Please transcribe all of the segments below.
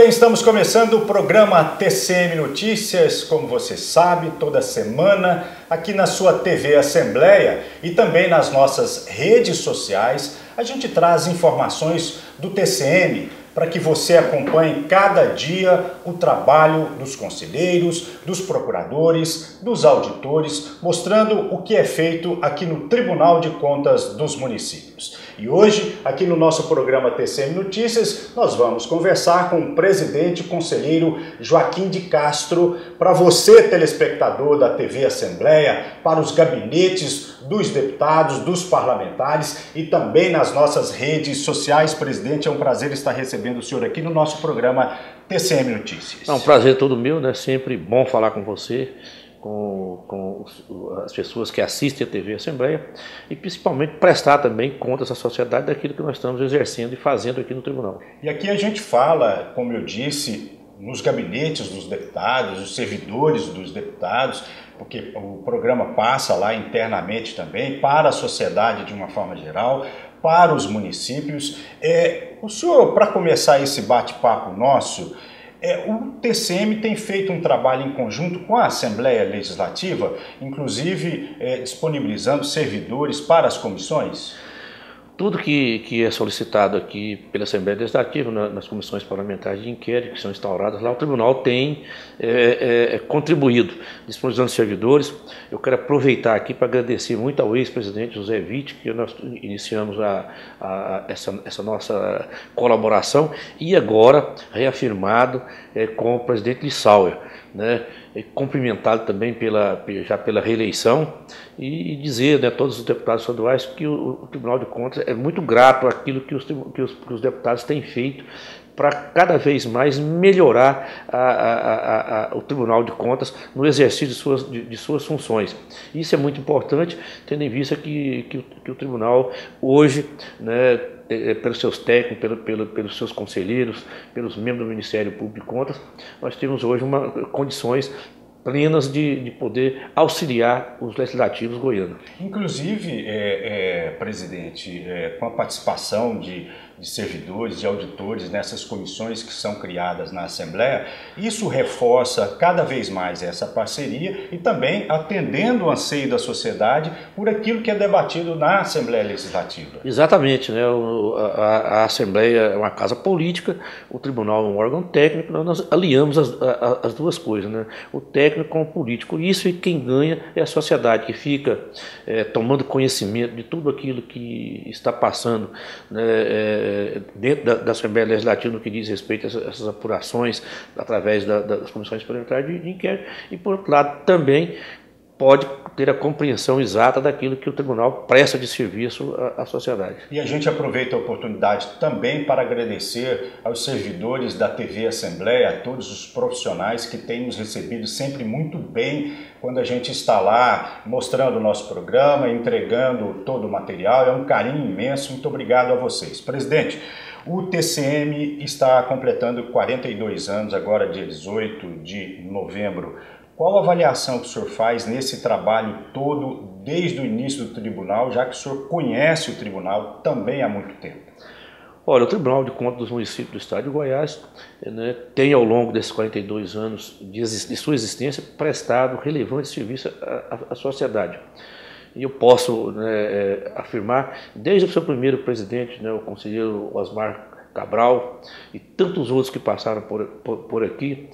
bem, estamos começando o programa TCM Notícias, como você sabe, toda semana aqui na sua TV Assembleia e também nas nossas redes sociais. A gente traz informações do TCM para que você acompanhe cada dia o trabalho dos conselheiros, dos procuradores, dos auditores, mostrando o que é feito aqui no Tribunal de Contas dos Municípios. E hoje, aqui no nosso programa TCM Notícias, nós vamos conversar com o presidente conselheiro Joaquim de Castro, para você, telespectador da TV Assembleia, para os gabinetes dos deputados, dos parlamentares e também nas nossas redes sociais. Presidente, é um prazer estar recebendo o senhor aqui no nosso programa TCM Notícias. É um prazer todo meu, né? Sempre bom falar com você com, com as pessoas que assistem a TV Assembleia e principalmente prestar também contas à sociedade daquilo que nós estamos exercendo e fazendo aqui no tribunal. E aqui a gente fala, como eu disse, nos gabinetes dos deputados, os servidores dos deputados, porque o programa passa lá internamente também para a sociedade de uma forma geral, para os municípios. É, o senhor, para começar esse bate-papo nosso, é, o TCM tem feito um trabalho em conjunto com a Assembleia Legislativa, inclusive é, disponibilizando servidores para as comissões? Tudo que, que é solicitado aqui pela Assembleia Legislativa, na, nas comissões parlamentares de inquérito que são instauradas lá, o Tribunal tem é, é, é contribuído, disponibilizando servidores. Eu quero aproveitar aqui para agradecer muito ao ex-presidente José Witt, que nós iniciamos a, a, essa, essa, nossa colaboração, e agora reafirmado é, com o presidente Lissauer né, cumprimentá-lo também pela, já pela reeleição e dizer né, a todos os deputados estaduais que o, o, Tribunal de Contas é muito grato àquilo que os, que os, que os deputados têm feito para cada vez mais melhorar a, a, a, o Tribunal de Contas no exercício de suas, de, de, suas funções. Isso é muito importante, tendo em vista que, que, que o Tribunal hoje, né, é, é, pelos seus técnicos, pelo, pelo, pelos seus conselheiros, pelos membros do Ministério Público de Contas, nós temos hoje uma, condições plenas de, de poder auxiliar os legislativos goianos. Inclusive, é, é, presidente, é, com a participação de de servidores, de auditores nessas comissões que são criadas na Assembleia, isso reforça cada vez mais essa parceria e também atendendo o anseio da sociedade por aquilo que é debatido na Assembleia Legislativa. Exatamente, né? a, a Assembleia é uma casa política, o Tribunal é um órgão técnico, nós aliamos as, as duas coisas, né? o técnico com o político. Isso e quem ganha é a sociedade que fica é, tomando conhecimento de tudo aquilo que está passando. Né? É, dentro da, da, Assembleia Legislativa no que diz respeito a essas, essas apurações através da, das comissões parlamentares de, de inquérito. E, por outro lado, também pode ter a compreensão exata daquilo que o tribunal presta de serviço à, sociedade. E a gente aproveita a oportunidade também para agradecer aos servidores da TV Assembleia, a todos os profissionais que têm nos recebido sempre muito bem quando a gente está lá mostrando o nosso programa, entregando todo o material. É um carinho imenso. Muito obrigado a vocês. Presidente, o TCM está completando 42 anos, agora dia 18 de novembro. Qual a avaliação que o senhor faz nesse trabalho todo, desde o início do tribunal, já que o senhor conhece o tribunal também há muito tempo? Olha, o Tribunal de Contas dos Municípios do Estado de Goiás né, tem, ao longo desses 42 anos de, de sua existência, prestado relevante serviço à, à, sociedade. E eu posso né, é, afirmar, desde o seu primeiro presidente, né, o conselheiro Osmar Cabral, e tantos outros que passaram por, por, por aqui,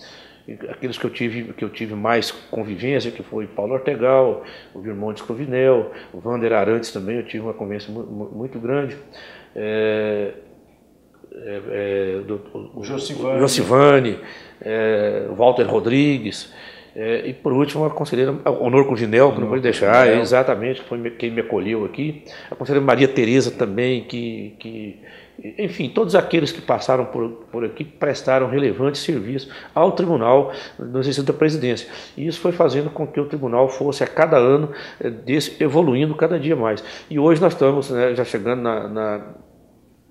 aqueles que eu tive que eu tive mais convivência, que foi Paulo Ortegal, o Virmontes Covinel, o Vander Arantes também, eu tive uma convivência muito grande. É, é, é, do, o, Josivane, Josivane é, Walter Rodrigues, é, e por último a conselheira Honor Covinel, que não pode deixar, exatamente, que foi quem me acolheu aqui, a conselheira Maria Tereza também, que, que enfim, todos aqueles que passaram por, por aqui prestaram relevante serviço ao tribunal no exercício da presidência. E isso foi fazendo com que o tribunal fosse a cada ano eh, desse, evoluindo cada dia mais. E hoje nós estamos né, já chegando na, na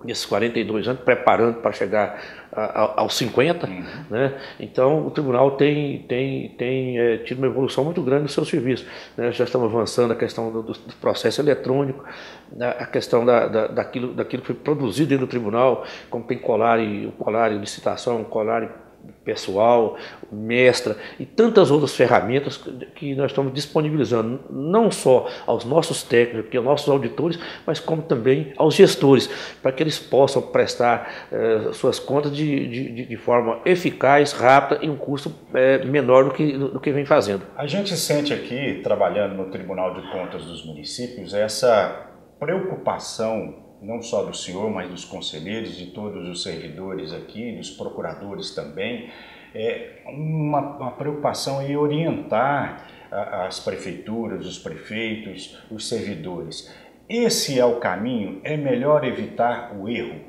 nesses 42 anos, preparando para chegar a, a, aos 50, uhum. né? Então o tribunal tem, tem, tem é, tido uma evolução muito grande no seu serviço. Né? Já estamos avançando a questão do, do processo eletrônico, né? a questão da, da, daquilo, daquilo que foi produzido dentro do tribunal, como tem colar e, colar e licitação, colar e pessoal, mestra e tantas outras ferramentas que nós estamos disponibilizando, não só aos nossos técnicos, aos nossos auditores, mas como também aos gestores, para que eles possam prestar eh, suas contas de, de, de, forma eficaz, rápida e um custo eh, menor do que, do que vem fazendo. A gente sente aqui, trabalhando no Tribunal de Contas dos Municípios, essa preocupação não só do senhor, mas dos conselheiros, de todos os servidores aqui, dos procuradores também, é uma, uma preocupação em orientar as prefeituras, os prefeitos, os servidores. Esse é o caminho? É melhor evitar o erro?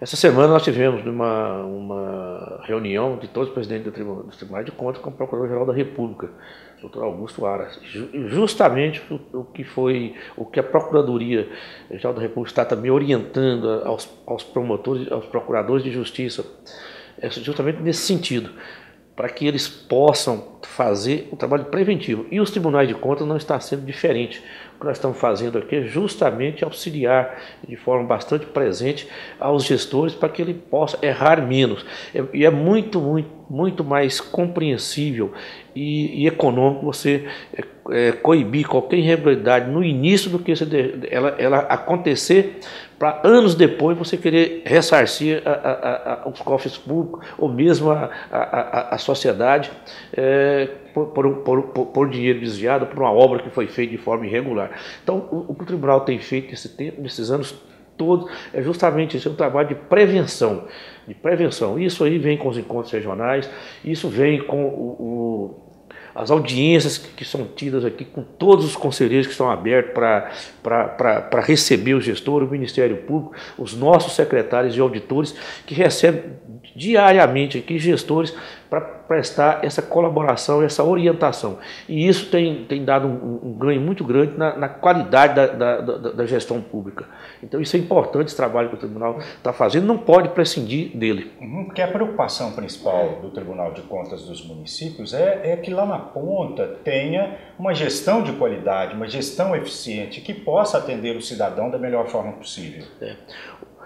Essa semana nós tivemos uma, uma reunião de todos os presidentes do Tribunal, do Tribunal de Contas com o Procurador-Geral da República doutor Augusto Aras, justamente o, que foi, o que a Procuradoria Geral da República está também orientando aos, aos promotores, aos procuradores de justiça, é justamente nesse sentido, para que eles possam fazer o trabalho preventivo. E os tribunais de contas não está sendo diferente. O que nós estamos fazendo aqui é justamente auxiliar de forma bastante presente aos gestores para que ele possa errar menos. E é muito, muito, muito mais compreensível e, e econômico você é, é, coibir qualquer irregularidade no início do que ela, ela acontecer para anos depois você querer ressarcir a, a, a, os cofres públicos ou mesmo a, sociedade é, por, por, por, por, dinheiro desviado por uma obra que foi feita de forma irregular. Então, o, que o tribunal tem feito nesse tempo, nesses anos todos, é justamente esse é um trabalho de prevenção. De prevenção. Isso aí vem com os encontros regionais, isso vem com o as audiências que são tidas aqui com todos os conselheiros que estão abertos para receber o gestor, o Ministério Público, os nossos secretários e auditores que recebem diariamente aqui gestores para prestar essa colaboração, essa orientação. E isso tem, tem dado um, um ganho muito grande na, na qualidade da, da, da, da, gestão pública. Então isso é importante, esse trabalho que o tribunal está fazendo, não pode prescindir dele. Uhum, porque a preocupação principal do Tribunal de Contas dos municípios é, é que lá na ponta tenha uma gestão de qualidade, uma gestão eficiente que possa atender o cidadão da melhor forma possível. É.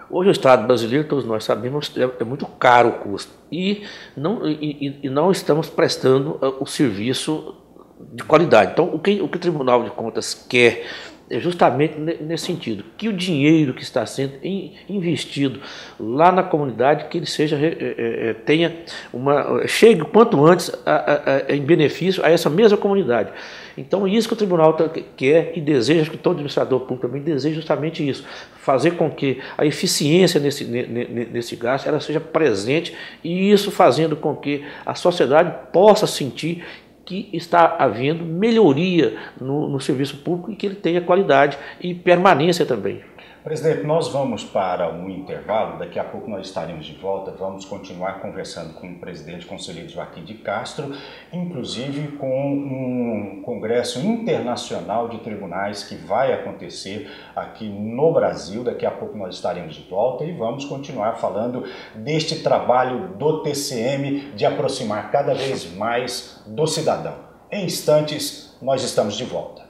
Hoje o Estado brasileiro, todos nós sabemos, é, é muito caro o custo e não, e, e não estamos prestando uh, o serviço de qualidade. Então, o que o, que o Tribunal de Contas quer é justamente nesse sentido, que o dinheiro que está sendo investido lá na comunidade, que ele seja é, é, tenha uma chegue quanto antes a, a, a, em benefício a essa mesma comunidade. Então, isso que o tribunal tá, quer e deseja, que todo administrador público também deseja justamente isso, fazer com que a eficiência nesse, nesse gasto ela seja presente e isso fazendo com que a sociedade possa sentir que está havendo melhoria no, no serviço público e que ele tenha qualidade e permanência também. Presidente, nós vamos para um intervalo, daqui a pouco nós estaremos de volta, vamos continuar conversando com o presidente conselheiro Joaquim de Castro, inclusive com um congresso internacional de tribunais que vai acontecer aqui no Brasil, daqui a pouco nós estaremos de volta e vamos continuar falando deste trabalho do TCM de aproximar cada vez mais do cidadão. Em instantes, nós estamos de volta.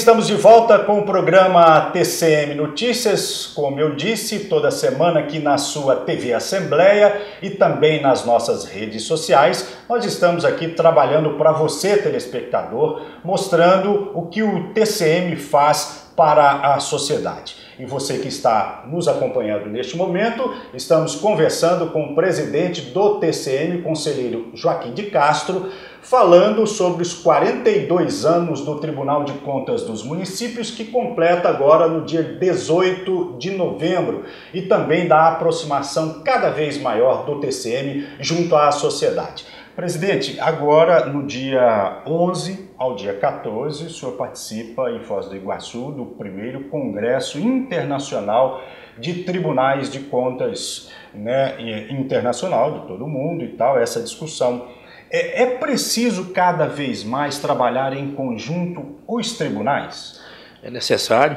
Estamos de volta com o programa TCM Notícias, como eu disse, toda semana aqui na sua TV Assembleia e também nas nossas redes sociais. Nós estamos aqui trabalhando para você, telespectador, mostrando o que o TCM faz para a sociedade. E você que está nos acompanhando neste momento, estamos conversando com o presidente do TCM, conselheiro Joaquim de Castro, falando sobre os 42 anos do Tribunal de Contas dos Municípios, que completa agora no dia 18 de novembro, e também da aproximação cada vez maior do TCM junto à sociedade. Presidente, agora no dia 11 ao dia 14, o senhor participa em Foz do Iguaçu do primeiro Congresso Internacional de Tribunais de Contas né, internacional de todo mundo e tal, essa discussão é, é preciso cada vez mais trabalhar em conjunto os tribunais? É necessário,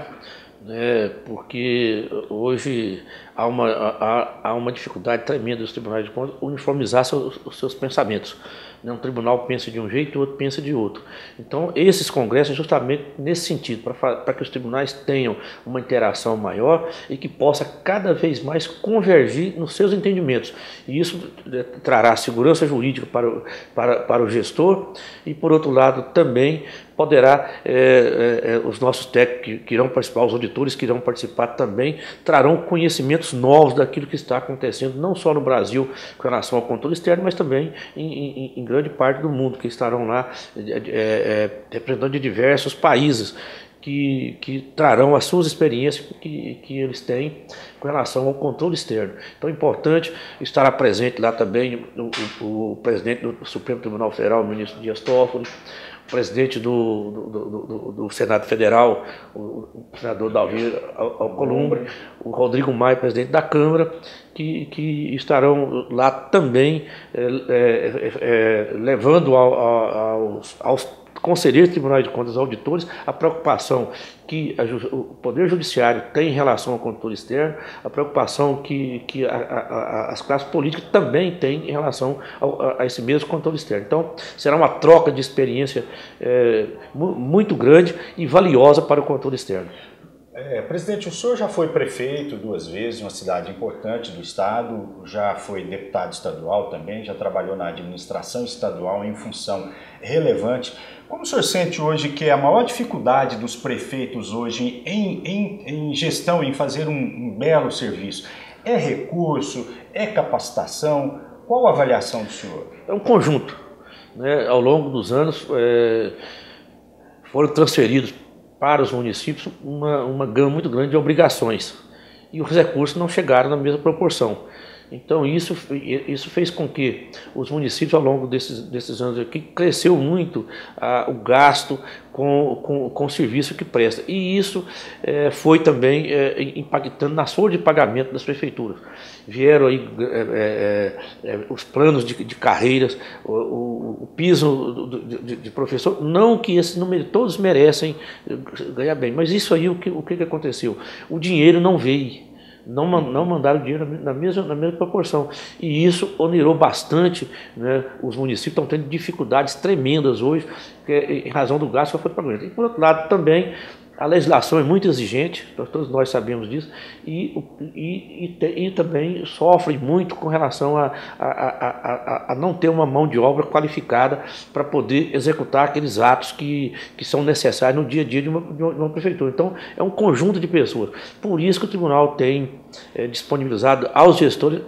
né, porque hoje há uma, há, há uma dificuldade tremenda dos tribunais de contas uniformizar seus, os seus pensamentos. Né? Um tribunal pensa de um jeito e o outro pensa de outro. Então, esses congressos, justamente nesse sentido, para que os tribunais tenham uma interação maior e que possa cada vez mais convergir nos seus entendimentos. E isso né, trará segurança jurídica para o, para, para o gestor e, por outro lado, também poderá, é, é, os nossos técnicos que irão participar, os auditores que irão participar também, trarão conhecimentos novos daquilo que está acontecendo, não só no Brasil com relação ao controle externo, mas também em, em, em grande parte do mundo, que estarão lá é, representando de diversos países. Que, que, trarão as suas experiências que, que eles têm com relação ao controle externo. Então é importante estará presente lá também o, o, o presidente do Supremo Tribunal Federal, o ministro Dias Toffoli, presidente do, do, do, do, Senado Federal, o senador Dalvir Alcolumbre, o Rodrigo Maia, presidente da Câmara, que, que estarão lá também é, é, é, levando ao, aos, aos conselheiros do Tribunal de Contas, auditores, a preocupação que a, o Poder Judiciário tem em relação ao controle externo, a preocupação que, que a, a, as classes políticas também têm em relação ao, a, esse mesmo controle externo. Então, será uma troca de experiência é, muito grande e valiosa para o controle externo. É, presidente, o senhor já foi prefeito duas vezes, uma cidade importante do estado, já foi deputado estadual também, já trabalhou na administração estadual em função relevante. Como o senhor sente hoje que é a maior dificuldade dos prefeitos hoje em, em, em gestão, em fazer um, um, belo serviço? É recurso? É capacitação? Qual a avaliação do senhor? É um conjunto. Né? Ao longo dos anos é, foram transferidos para os municípios uma, uma gama muito grande de obrigações e os recursos não chegaram na mesma proporção. Então isso, isso fez com que os municípios ao longo desses, desses anos aqui cresceu muito ah, o gasto com, com, com o serviço que presta. E isso é, foi também é, impactando na folha de pagamento das prefeituras. Vieram aí é, os planos de, de carreiras, o, o, o piso de, de, professor, não que esses números todos merecem ganhar bem, mas isso aí o que, o que aconteceu? O dinheiro não veio não, não mandaram dinheiro na mesma, na mesma proporção. E isso onerou bastante, né? os municípios estão tendo dificuldades tremendas hoje, é em razão do gasto que foi para E por outro lado, também a legislação é muito exigente, todos nós sabemos disso, e, e, e, e também sofre muito com relação a, a, a, a, não ter uma mão de obra qualificada para poder executar aqueles atos que, que são necessários no dia a dia de uma, de uma prefeitura. Então, é um conjunto de pessoas. Por isso que o tribunal tem é, disponibilizado aos gestores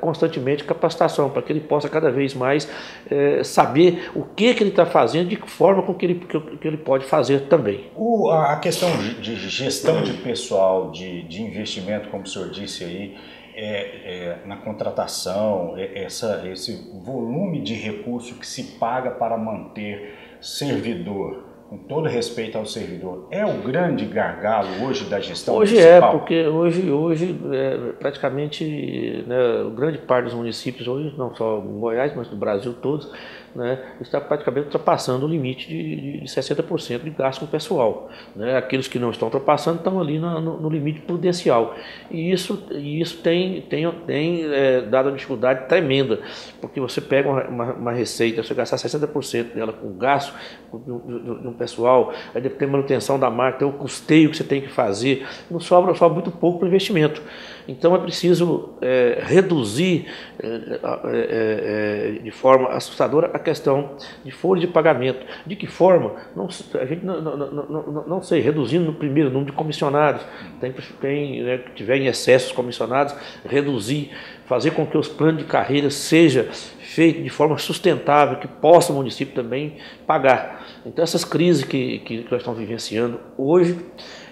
constantemente capacitação, para que ele possa cada vez mais é, saber o que, que ele está fazendo, de que forma com que ele, que, que ele pode fazer também. O, a questão de gestão de pessoal, de, de investimento, como o senhor disse aí, é, é, na contratação, é, essa, esse volume de recurso que se paga para manter servidor, com todo respeito ao servidor, é o grande gargalo hoje da gestão hoje é, municipal? Hoje é, porque hoje, hoje é, praticamente né, grande parte dos municípios, hoje não só em Goiás, mas no Brasil todo, né, está praticamente ultrapassando o limite de, de 60% de gasto com pessoal. Né? Aqueles que não estão ultrapassando estão ali no, no, no limite prudencial. E isso, isso tem, tem, tem é, dado uma dificuldade tremenda, porque você pega uma, uma, uma receita, você gastar 60% dela com gasto de um pessoal, aí tem manutenção da marca, tem o custeio que você tem que fazer, não sobra, sobra muito pouco para investimento. Então é preciso é, reduzir é, é, é, de forma assustadora a questão de folha de pagamento. De que forma? Não, a gente não, não, não, não sei, reduzindo no primeiro número de comissionados, tem, tem né, que tiver em excessos comissionados, reduzir, fazer com que os planos de carreira seja feito de forma sustentável, que possa o município também pagar. Então essas crises que, que nós estamos vivenciando hoje,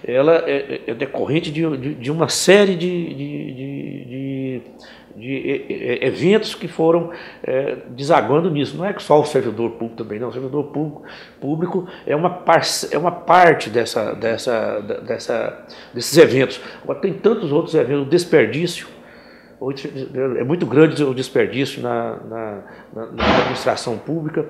ela é, é decorrente de, de, de, uma série de, de, de eventos que foram é, desaguando nisso. Não é que só o servidor público também, não. O servidor público, público é, uma parce, é uma parte dessa, dessa, dessa, desses eventos. Agora, tem tantos outros eventos, o desperdício, é muito grande o desperdício na, na, na, administração pública.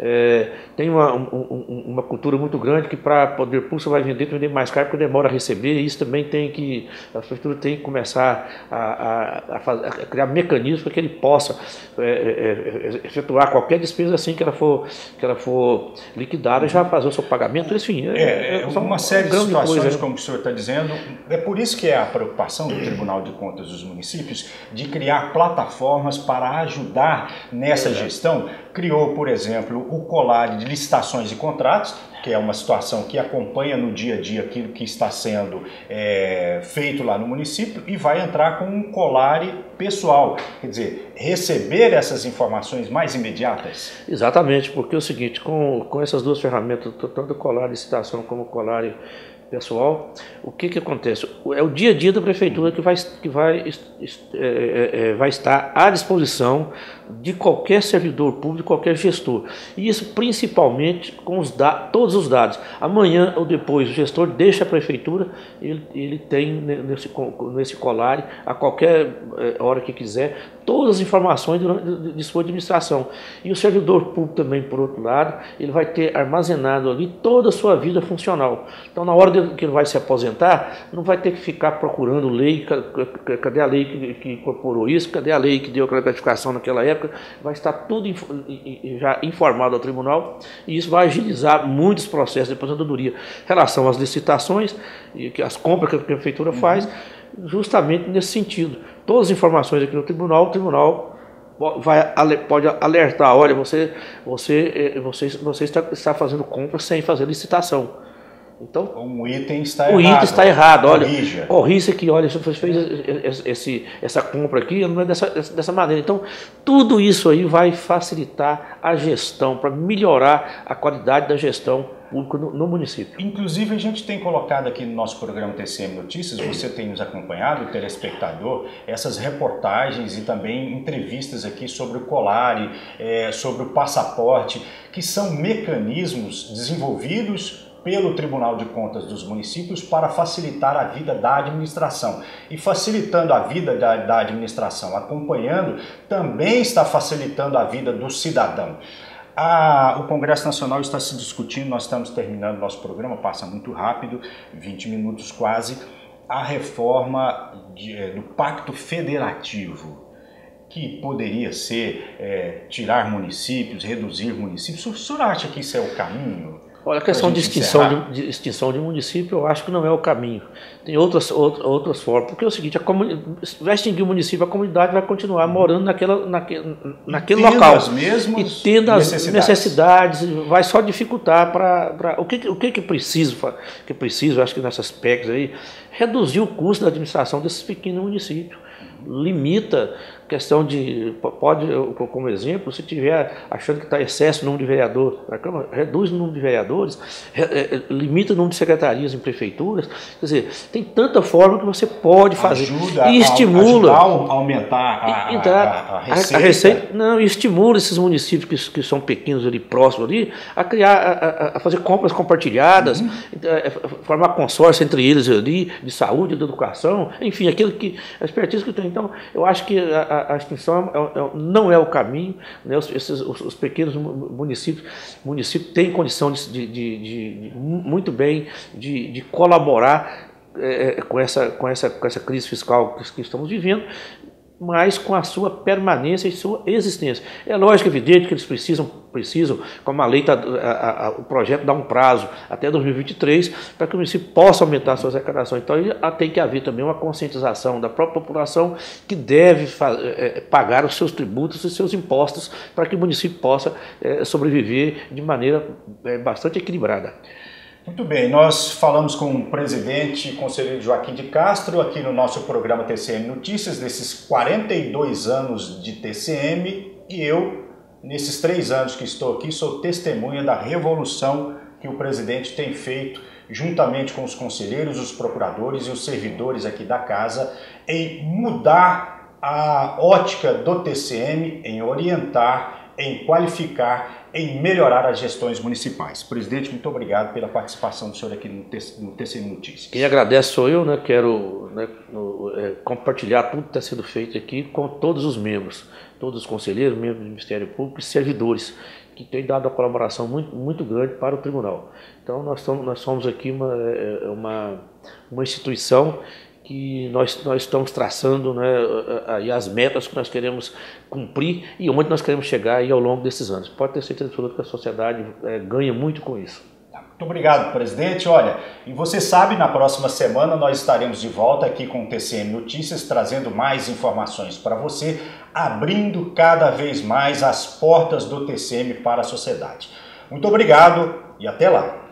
É, tem uma, um, uma cultura muito grande que para poder público vai vender, vender mais caro porque demora a receber. E isso também tem que, a prefeitura tem que começar a, a, a, fazer, a criar mecanismos para que ele possa é, é, é, efetuar qualquer despesa assim que ela for, que ela for liquidada e já fazer o seu pagamento. Enfim, é, é, é uma série de situações, coisa, né? como o senhor está dizendo. É por isso que é a preocupação do Tribunal de Contas dos Municípios de criar plataformas para ajudar nessa gestão. Criou, por exemplo, o colar de licitações e contratos, que é uma situação que acompanha no dia a dia aquilo que está sendo é, feito lá no município, e vai entrar com um colar pessoal, quer dizer, receber essas informações mais imediatas? Exatamente, porque é o seguinte, com, com essas duas ferramentas, tanto o colar de licitação como o colar pessoal, o que, que acontece? É o dia a dia da prefeitura que vai, que vai, é, é, vai estar à disposição de qualquer servidor público, qualquer gestor. E isso principalmente com os todos os dados. Amanhã ou depois o gestor deixa a prefeitura, ele, ele tem nesse, nesse colar, a qualquer é, hora que quiser, todas as informações de, de sua administração. E o servidor público também, por outro lado, ele vai ter armazenado ali toda a sua vida funcional. Então, na hora que ele vai se aposentar, não vai ter que ficar procurando lei, cadê a lei que, que incorporou isso, cadê a lei que deu aquela gratificação naquela época, época, vai estar tudo já informado ao tribunal e isso vai agilizar muitos processos de aposentadoria. Em relação às licitações e as compras que a prefeitura faz, justamente nesse sentido. Todas as informações aqui no tribunal, o tribunal vai, pode alertar, olha, você, você, eh, você, você está, está fazendo compra sem fazer licitação. Então, um item está o errado. O item está errado. Olha, corrija aqui, olha, você fez esse, essa compra aqui, não é dessa, dessa maneira. Então, tudo isso aí vai facilitar a gestão, para melhorar a qualidade da gestão pública no, no, município. Inclusive, a gente tem colocado aqui no nosso programa TCM Notícias, você tem nos acompanhado, telespectador, essas reportagens e também entrevistas aqui sobre o Colare, é, sobre o passaporte, que são mecanismos desenvolvidos pelo Tribunal de Contas dos Municípios para facilitar a vida da administração. E facilitando a vida da, da administração, acompanhando, também está facilitando a vida do cidadão. o Congresso Nacional está se discutindo, nós estamos terminando nosso programa, passa muito rápido, 20 minutos quase, a reforma de, eh, do Pacto Federativo que poderia ser é, tirar municípios, reduzir municípios. O senhor acha que isso é o caminho? Olha, a questão de extinção de, de, extinção de município, eu acho que não é o caminho. Tem outras, outras, outras formas. Porque é o seguinte, vai extinguir o município, a comunidade vai continuar morando naquela, naquele, naquele local. As mesmas e tendo as necessidades. necessidades, vai só dificultar para. O que, o que, que precisa, que precisa, acho que nessas PECs aí, reduzir o custo da administração desses pequenos municípios. Limita questão de, pode, como exemplo, se tiver achando que está excesso o número de vereadores, a Câmara reduz o número de vereadores, é, é, limita o número de secretarias em prefeituras, quer dizer, tem tanta forma que você pode fazer. Ajuda e estimula. A, a aumentar a, então, a, a, receita. a, receita. Não, estimula esses municípios que, que são pequenos ali, próximos ali, a criar, a, fazer compras compartilhadas, uhum. formar consórcio entre eles ali, de saúde, de educação, enfim, aquilo que, a expertise Então, eu acho que a, a extinção é, é, não é o caminho. Né? Os, esses, os, os, pequenos municípios, municípios têm condição de, de, de, de muito bem de, colaborar é, com, essa, com, essa, com essa crise fiscal que estamos vivendo mas com a sua permanência e sua existência. É lógico, evidente que eles precisam, precisam como a lei, tá, a, a, o projeto dá um prazo até 2023 para que o município possa aumentar suas arrecadações. Então tem que haver também uma conscientização da própria população que deve é, pagar os seus tributos e seus impostos para que o município possa é, sobreviver de maneira é, bastante equilibrada. Muito bem, nós falamos com o presidente conselheiro Joaquim de Castro aqui no nosso programa TCM Notícias, desses 42 anos de TCM, e eu, nesses três anos que estou aqui, sou testemunha da revolução que o presidente tem feito juntamente com os conselheiros, os procuradores e os servidores aqui da casa em mudar a ótica do TCM, em orientar, em qualificar em melhorar as gestões municipais. Presidente, muito obrigado pela participação do senhor aqui no, TCM Notícias. Quem agradece sou eu, né? quero né, no, é, compartilhar tudo que está sendo feito aqui com todos os membros, todos os conselheiros, membros do Ministério Público e servidores, que têm dado uma colaboração muito, muito grande para o tribunal. Então, nós, somos, nós somos aqui uma, é, é, uma, uma instituição que nós, nós estamos traçando né, aí as metas que nós queremos cumprir e onde nós queremos chegar aí ao longo desses anos. Pode ter certeza absoluta que a sociedade é, ganha muito com isso. Muito obrigado, presidente. Olha, e você sabe, na próxima semana nós estaremos de volta aqui com o TCM Notícias, trazendo mais informações para você, abrindo cada vez mais as portas do TCM para a sociedade. Muito obrigado e até lá.